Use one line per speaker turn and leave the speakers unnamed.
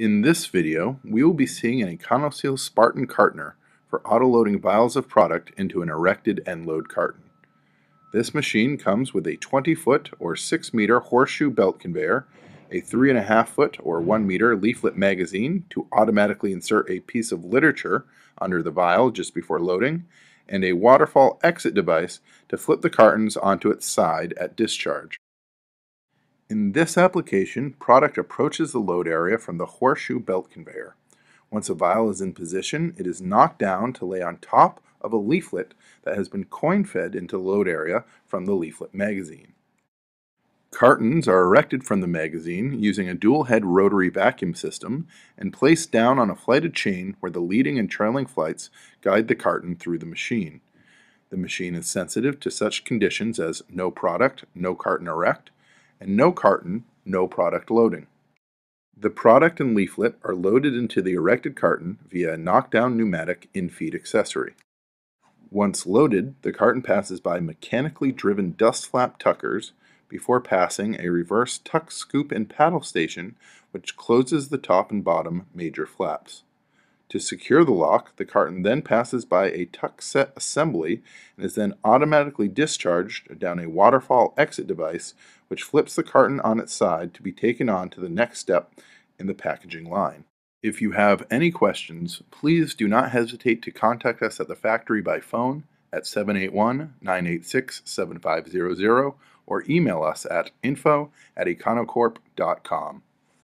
In this video, we will be seeing an Econoseal Spartan cartoner for autoloading vials of product into an erected end load carton. This machine comes with a 20 foot or 6 meter horseshoe belt conveyor, a 3.5 foot or 1 meter leaflet magazine to automatically insert a piece of literature under the vial just before loading, and a waterfall exit device to flip the cartons onto its side at discharge. In this application, product approaches the load area from the horseshoe belt conveyor. Once a vial is in position, it is knocked down to lay on top of a leaflet that has been coin fed into the load area from the leaflet magazine. Cartons are erected from the magazine using a dual head rotary vacuum system and placed down on a flighted chain where the leading and trailing flights guide the carton through the machine. The machine is sensitive to such conditions as no product, no carton erect, and no carton, no product loading. The product and leaflet are loaded into the erected carton via a knockdown pneumatic in-feed accessory. Once loaded, the carton passes by mechanically driven dust flap tuckers before passing a reverse tuck scoop and paddle station which closes the top and bottom major flaps. To secure the lock, the carton then passes by a tuck set assembly and is then automatically discharged down a waterfall exit device which flips the carton on its side to be taken on to the next step in the packaging line. If you have any questions, please do not hesitate to contact us at the factory by phone at 781 986 7500 or email us at info at econocorp.com.